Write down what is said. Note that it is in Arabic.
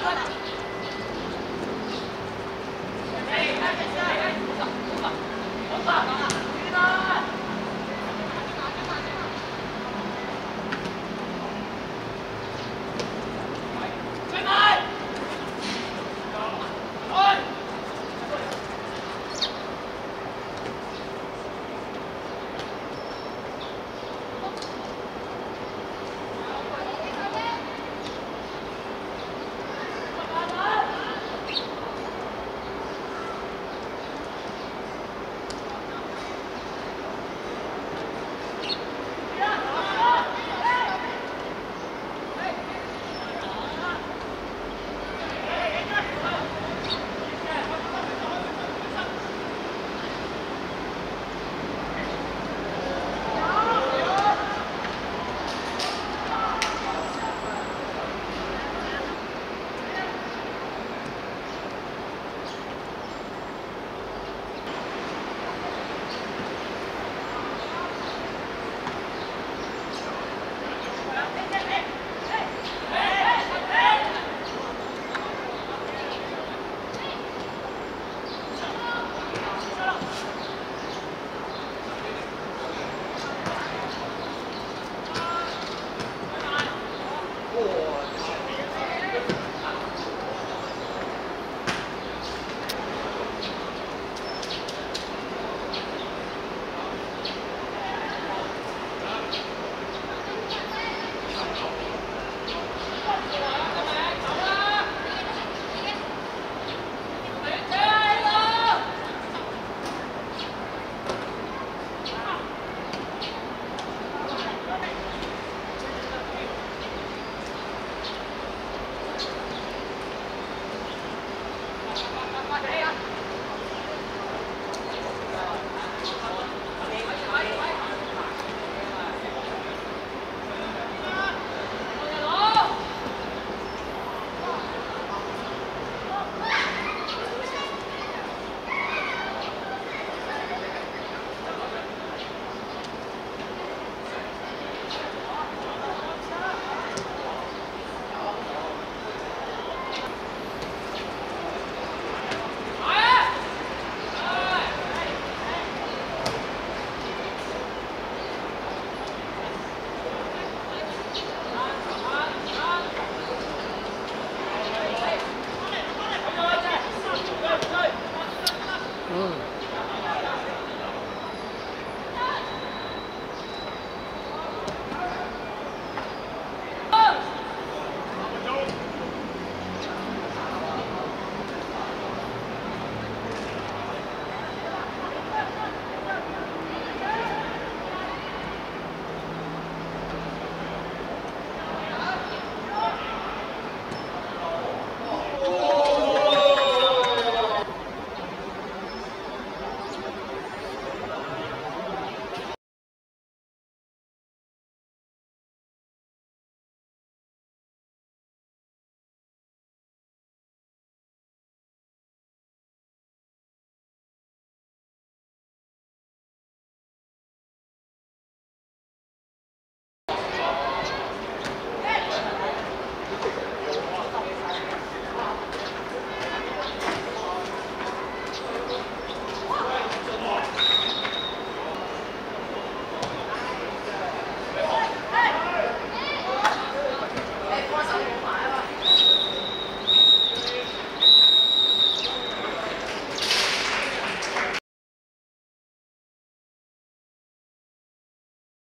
Come on.